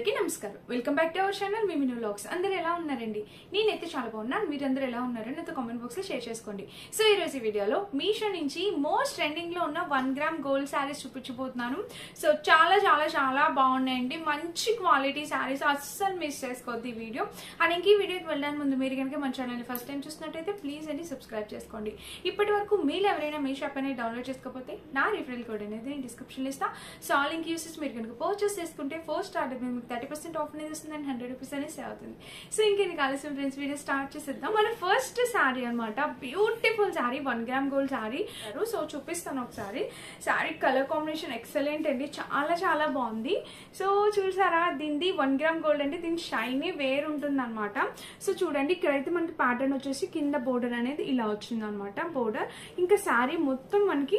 అందరికీ నమస్కారం. Welcome back to our channel me Minu vlogs అందరు ఎలా ఉన్నారండి? నేనైతే చాలా బాగున్నాను. మీరందరూ ఎలా ఉన్నారో నాతో కామెంట్ బాక్స్లో షేర్ చేసుకోండి. సో ఈ రోజు ఈ వీడియోలో మీషో నుంచి మోస్ట్ ట్రెండింగ్లో ఉన్న వన్ గ్రామ్ గోల్డ్ శారీస్ చూపించబోతున్నాను. సో చాలా చాలా చాలా బాగున్నాయండి. మంచి క్వాలిటీ శారీస్ అస్సలు మిస్ చేసుకోవద్దు ఈ వీడియో. అండ్ ఇంక ఈ వీడియోకి వెళ్ళడానికి ముందు మీరు కనుక మన ఛానల్ ఫస్ట్ టైం చూసినట్టయితే ప్లీజ్ అండి సబ్స్క్రైబ్ చేసుకోండి. ఇప్పటి వరకు మీరు ఎవరైనా మీ షాప్ అనేది డౌన్లోడ్ చేసుకోకపోతే నా రిఫరల్ కోడ్ అనేది నేను డిస్క్రిప్షన్ ఇస్తాను సో ఆల్ లింక్ యూసెస్ మీరు కనుక పర్చేస్ చేసుకుంటే ఫస్ట్ స్టార్ట్ మీకు థర్టీ పర్సెంట్ ఆఫ్ అనేది వస్తుంది అండ్ హండ్రెడ్ రూపీస్ అనేది సేవ్ అవుతుంది. సో ఇంకెన్ని కాలేజ్ ఫ్రెండ్స్ వీడియో స్టార్ట్ చేసేద్దాం. మన ఫస్ట్ శారీ అనమాట beautiful sari one gram gold sari so చూపిస్తాను ఒకసారి. శారీ కలర్ కాంబినేషన్ ఎక్సలెంట్ అండి. చాలా చాలా బాగుంది. సో చూసారా? దీనిది వన్ గ్రామ్ గోల్డ్ అంటే దీని షైనీ వేర్ ఉంటుంది అనమాట సో చూడండి ఇక్కడైతే మనకి ప్యాటర్న్ వచ్చేసి కింద బోర్డర్ అనేది ఇలా వచ్చింది అనమాట బోర్డర్ ఇంకా శారీ మొత్తం మనకి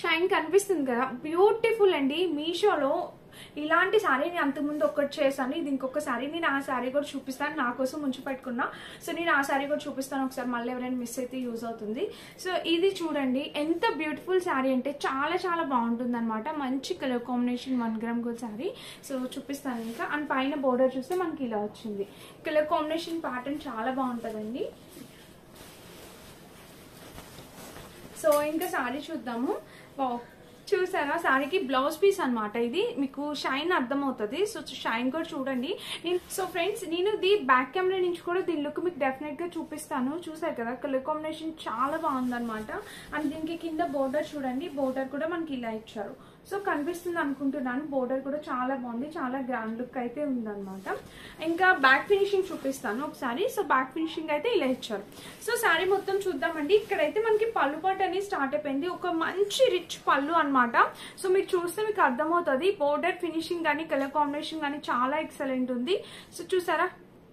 షైన్ కనిపిస్తుంది కదా. బ్యూటిఫుల్ అండి. మీషోలో ఇలాంటి శారీ నేను అంతకుముందు ఒక్కటి చేశాను. ఇది ఇంకొక శారీ. నేను ఆ శారీ కూడా చూపిస్తాను. నా కోసం ఉంచి పెట్టుకున్నా. సో నేను ఆ శారీ కూడా చూపిస్తాను. ఒకసారి మళ్ళీ ఎవరైనా మిస్ అయితే యూజ్ అవుతుంది. సో ఇది చూడండి. ఎంత బ్యూటిఫుల్ శారీ అంటే చాలా చాలా బాగుంటుంది అనమాట మంచి colour combination one gram gold sari. So చూపిస్తాను ఇంకా. అండ్ పైన బోర్డర్ చూస్తే మనకి ఇలా వచ్చింది. కలర్ కాంబినేషన్ ప్యాటర్న్ చాలా బాగుంటుందండి. సో ఇంకా శారీ చూద్దాము. చూసారా? శారీకి బ్లౌజ్ పీస్ అన్నమాట ఇది. మీకు షైన్ అర్థమవుతుంది. సో షైన్ కూడా చూడండి. నేను సో ఫ్రెండ్స్ నేను ఇది బ్యాక్ కెమెరా నుంచి కూడా దీని లుక్ మీకు డెఫినెట్గా చూపిస్తాను. చూసారు కదా? కలర్ కాంబినేషన్ చాలా బాగుందనమాట అండ్ దీనికి కింద బోర్డర్ చూడండి. బోర్డర్ కూడా మనకి ఇలా ఇచ్చారు. సో కనిపిస్తుంది అనుకుంటున్నాను. బోర్డర్ కూడా చాలా బాగుంది. చాలా గ్రాండ్ లుక్ అయితే ఉందన్నమాట. ఇంకా బ్యాక్ ఫినిషింగ్ చూపిస్తాను ఒకసారి. సో బ్యాక్ ఫినిషింగ్ అయితే ఇలా ఇచ్చారు. సో శారీ మొత్తం చూద్దామండి. ఇక్కడైతే మనకి పళ్ళు పాటు అనేది స్టార్ట్ అయిపోయింది. ఒక మంచి రిచ్ పళ్ళు అనమాట సో మీరు చూస్తే మీకు అర్థమవుతుంది. బోర్డర్ ఫినిషింగ్ కానీ కలర్ కాంబినేషన్ కానీ చాలా ఎక్సలెంట్ ఉంది. సో చూసారా?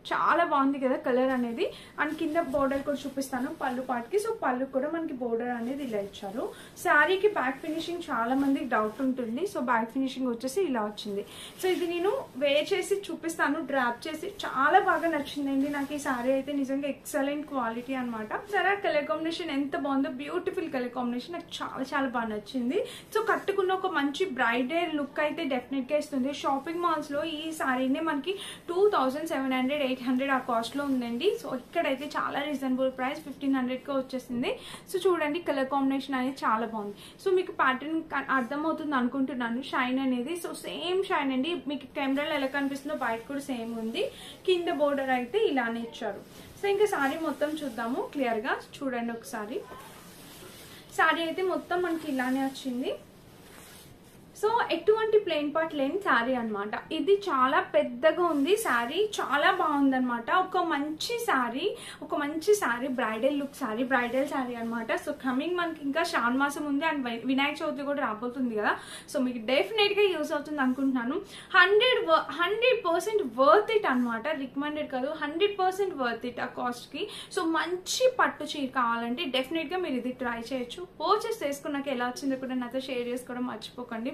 చాలా బాగుంది కదా కలర్ అనేది. అండ్ కింద బోర్డర్ కూడా చూపిస్తాను పళ్ళు పాటికి. సో పళ్ళు కూడా మనకి బోర్డర్ అనేది ఇలా ఇచ్చారు. శారీకి బ్యాక్ ఫినిషింగ్ చాలా మందికి డౌట్ ఉంటుంది. సో బ్యాక్ ఫినిషింగ్ వచ్చేసి ఇలా వచ్చింది. సో ఇది నేను వే చేసి చూపిస్తాను డ్రాప్ చేసి. చాలా బాగా నచ్చిందండి నాకు ఈ శారీ అయితే. నిజంగా ఎక్సలెంట్ క్వాలిటీ అనమాట సరే కలర్ కాంబినేషన్ ఎంత బాగుందో. బ్యూటిఫుల్ కలర్ కాంబినేషన్ నాకు చాలా చాలా బాగా నచ్చింది. సో కట్టుకున్న ఒక మంచి బ్రైడల్ లుక్ అయితే డెఫినెట్గా ఇస్తుంది. షాపింగ్ మాల్స్లో ఈ శారీనే మనకి two thousand seven hundred eight hundred ఆ కాస్ట్లో ఉందండి. సో ఇక్కడైతే చాలా రీజనబుల్ ప్రైస్ ఫిఫ్టీన్ హండ్రెడ్కి వచ్చేసింది. సో చూడండి కలర్ కాంబినేషన్ అనేది చాలా బాగుంది. సో మీకు ప్యాటర్న్ అర్థమవుతుంది అనుకుంటున్నాను షైన్ అనేది. సో సేమ్ షైన్ అండి. మీకు కెమెరాలో ఎలా కనిపిస్తుందో బయట కూడా సేమ్ ఉంది. కింద బోర్డర్ అయితే ఇలానే ఇచ్చారు. సో ఇంకా సారీ మొత్తం చూద్దాము క్లియర్గా. చూడండి ఒకసారి. సారీ అయితే మొత్తం మనకి ఇలానే వచ్చింది. సో ఎటువంటి ప్లెయిన్ పార్ట్ లేని శారీ అనమాట ఇది చాలా పెద్దగా ఉంది. శారీ చాలా బాగుందనమాట ఒక మంచి శారీ ఒక మంచి sari bridal look sari bridal sari అనమాట సో కమింగ్ మనకి ఇంకా శ్రావణ మాసం ఉంది అండ్ వినాయక చవితి కూడా రాబోతుంది కదా. సో మీకు డెఫినెట్గా యూస్ అవుతుంది అనుకుంటున్నాను. Hundred hundred percent worth it అనమాట రికమెండెడ్ కాదు. హండ్రెడ్ పర్సెంట్ వర్త్ ఇట్ ఆ కాస్ట్కి. సో మంచి పట్టు చీర కావాలంటే డెఫినెట్గా మీరు ఇది ట్రై చేయొచ్చు. పర్చేస్ చేసుకున్నాక ఎలా వచ్చిందో కూడా నాతో షేర్ చేసుకోవడం మర్చిపోకండి.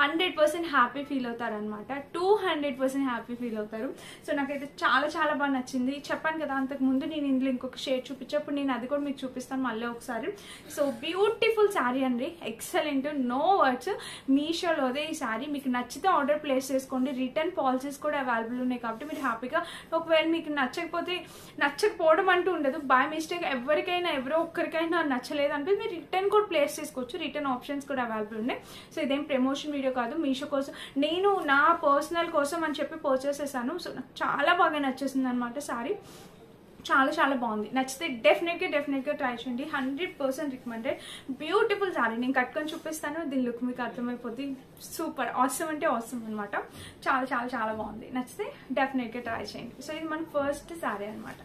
హండ్రెడ్ పర్సెంట్ హ్యాపీ ఫీల్ అవుతారు అనమాట two hundred percent happy feel అవుతారు. సో నాకైతే చాలా చాలా బాగా నచ్చింది. చెప్పాను కదా అంతకు ముందు నేను ఇందులో ఇంకొక షేర్ చూపించప్పుడు నేను అది కూడా మీకు చూపిస్తాను మళ్ళీ ఒకసారి. సో బ్యూటిఫుల్ శారీ అండి. ఎక్సలెంట్ నో వర్డ్స్ మీషోలోదే ఈ శారీ. మీకు నచ్చితే ఆర్డర్ ప్లేస్ చేసుకోండి. రిటర్న్ పాలసీస్ కూడా అవైలబుల్ ఉన్నాయి కాబట్టి మీరు హ్యాపీగా ఒకవేళ మీకు నచ్చకపోతే నచ్చకపోవడం అంటూ ఉండదు. బై మిస్టేక్ ఎవరికైనా ఎవరో ఒక్కరికైనా నచ్చలేదు అంటే మీరు రిటర్న్ కూడా ప్లేస్ చేసుకోవచ్చు. రిటర్న్ ఆప్షన్స్ కూడా అవైలబుల్ ఉన్నాయి. సో ఇదేం ప్రమోషన్ వీడియో కాదు మీషో కోసం. నేను నా పర్సనల్ కోసం అని చెప్పి పర్చేస్ చేశాను సో నాకు చాలా బాగా నచ్చేసింది అనమాట సారీ చాలా చాలా బాగుంది. నచ్చితే డెఫినెట్గా డెఫినెట్గా ట్రై చేయండి. Hundred percent recommended beautiful sari నేను కట్టుకొని చూపిస్తాను. దీని లుక్ మీకు అర్థమైపోద్ది. సూపర్ అవసరం అంటే అవసరం అనమాట చాలా చాలా చాలా బాగుంది. నచ్చితే డెఫినెట్గా ట్రై చేయండి. సో ఇది మన ఫస్ట్ సారీ అనమాట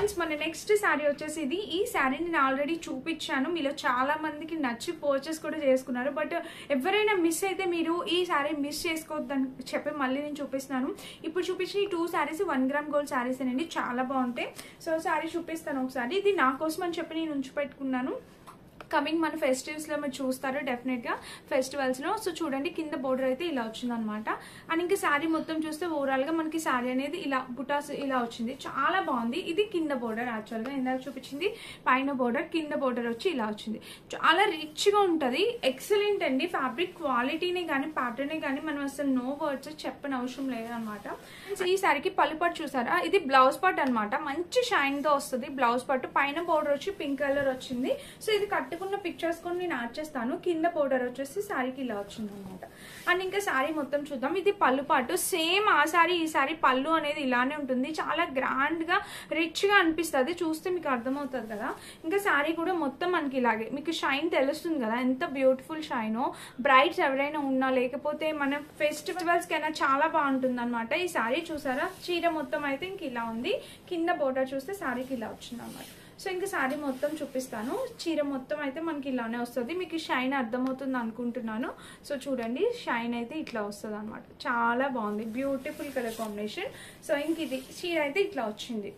ఫ్రెండ్స్ మన నెక్స్ట్ శారీ వచ్చేసి ఇది ఈ శారీ నేను ఆల్రెడీ చూపించాను. మీలో చాలా మందికి నచ్చి పర్చేస్ కూడా చేసుకున్నారు. బట్ ఎవరైనా మిస్ అయితే మీరు ఈ శారీ మిస్ చేసుకోవద్దని చెప్పి మళ్ళీ నేను చూపిస్తున్నాను. ఇప్పుడు చూపించిన ఈ two saris one gram gold saris అండి చాలా బాగుంటాయి. సో శారీ చూపిస్తాను ఒకసారి. ఇది నా కోసం అని చెప్పి నేను ఉంచి పెట్టుకున్నాను కమింగ్ మన ఫెస్టివల్స్లో మీరు చూస్తారు డెఫినెట్గా ఫెస్టివల్స్లో సో చూడండి కింద బోర్డర్ అయితే ఇలా వచ్చింది అనమాట అండ్ ఇంకా శారీ మొత్తం చూస్తే ఓవరాల్గా మనకి శారీ అనేది ఇలా బుటాస్ ఇలా వచ్చింది. చాలా బాగుంది. ఇది కింద బోర్డర్ యాక్చువల్గా ఇందాక చూపించింది. పైన బోర్డర్ కింద బోర్డర్ వచ్చి ఇలా వచ్చింది. చాలా రిచ్గా ఉంటది. ఎక్సలెంట్ అండి. ఫ్యాబ్రిక్ క్వాలిటీని కానీ ప్యాటర్న్ కానీ మనం అసలు నో వర్డ్స్ చెప్పని అవసరం లేదనమాట ఈ శారీకి పలు పట్టు చూసారా? ఇది బ్లౌజ్ పట్ అనమాట మంచి షైన్తో వస్తుంది. బ్లౌజ్ పట్టు పైన బోర్డర్ వచ్చి పింక్ కలర్ వచ్చింది. సో ఇది కట్టుకున్న పిక్చర్స్ కూడా నేను యాడ్ చేస్తాను. కింద బోర్డర్ వచ్చేసి శారీకి ఇలా వచ్చింది అనమాట అండ్ ఇంకా శారీ మొత్తం చూద్దాం. ఇది పళ్ళు పాటు సేమ్ ఆ శారీ ఈ శారీ పళ్ళు అనేది ఇలానే ఉంటుంది. చాలా గ్రాండ్గా రిచ్గా అనిపిస్తుంది. చూస్తే మీకు అర్థమవుతుంది కదా. ఇంకా శారీ కూడా మొత్తం మనకి ఇలాగే. మీకు షైన్ తెలుస్తుంది కదా ఎంత బ్యూటిఫుల్ షైనో బ్రైట్స్ ఎవరైనా ఉన్నా లేకపోతే మన ఫెస్టివల్స్ కైనా చాలా బాగుంటుంది అనమాట ఈ శారీ చూసారా? చీర మొత్తం అయితే ఇంక ఇలా ఉంది. కింద బోర్డర్ చూస్తే శారీకి ఇలా వచ్చింది అనమాట సో ఇంకా శారీ మొత్తం చూపిస్తాను. చీర మొత్తం అయితే మనకి ఇలానే వస్తుంది. మీకు షైన్ అర్థమవుతుంది అనుకుంటున్నాను. సో చూడండి షైన్ అయితే ఇట్లా వస్తుంది అనమాట చాలా బాగుంది. Beautiful colour combination. సో ఇంక ఇది చీర అయితే ఇట్లా వచ్చింది.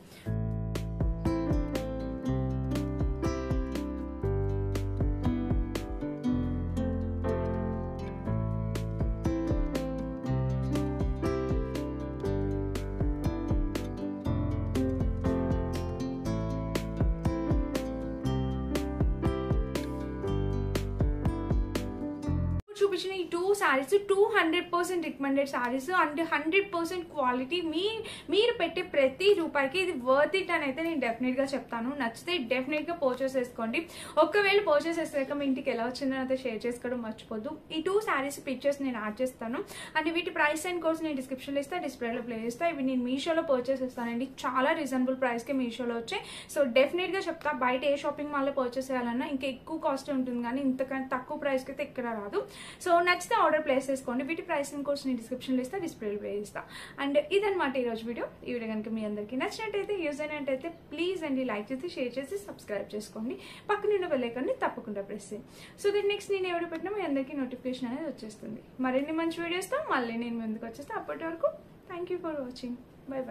చూపించిన ఈ two saris two hundred percent recommended saris and hundred percent quality మీ మీరు పెట్టే ప్రతి రూపాయికి ఇది వర్త్ ఇట్ అని అయితే నేను డెఫినెట్గా చెప్తాను. నచ్చితే డెఫినెట్గా పర్చేస్ చేసుకోండి. ఒకవేళ పర్చేస్ చేసాక మీ ఇంటికి ఎలా వచ్చిందో అయితే షేర్ చేసుకోవడం మర్చిపోద్దు. ఈ టూ శారీస్ పిక్చర్స్ నేను యాడ్ చేస్తాను. అండ్ వీటి ప్రైస్ అండ్ కోర్స్ నేను డిస్క్రిప్షన్లో ఇస్తా డిస్ప్లేలో ప్లే చేస్తా. ఇవి నేను మీషోలో పర్చేస్ చేస్తానండి. చాలా రీజనబుల్ ప్రైస్కి మీషోలో వచ్చాయి. సో డెఫినెట్గా చెప్తా బయట ఏ షాపింగ్ మాల్లో పర్చేస్ చేయాలన్నా ఇంకా ఎక్కువ కాస్ట్ ఉంటుంది కానీ ఇంతకంటే తక్కువ ప్రైస్కి అయితే ఎక్కడ రాదు. సో నచ్చితే ఆర్డర్ ప్లేస్ చేసుకోండి. వీటి ప్రైసింగ్ కోర్స్ నేను డిస్క్రిప్షన్లో ఇస్తా డిస్ప్లేలో ప్లే చేస్తా అండ్ ఇదనమాట ఈరోజు వీడియో. ఈ వీడియో కనుక మీ అందరికీ నచ్చినట్టయితే యూజ్ అయినట్టయితే ప్లీజ్ అండి లైక్ చేసి షేర్ చేసి సబ్స్క్రైబ్ చేసుకోండి. పక్కనున్న బెల్లైకాన్ని తప్పకుండా ప్రెస్ చేయండి. సో దట్ నెక్స్ట్ నేను ఎవరు పెట్టినా మీ అందరికీ నోటిఫికేషన్ అనేది వచ్చేస్తుంది. మరిన్ని మంచి వీడియోస్తో మళ్ళీ నేను ముందుకు వచ్చేస్తే. అప్పటి వరకు thank you for watching. Bye bye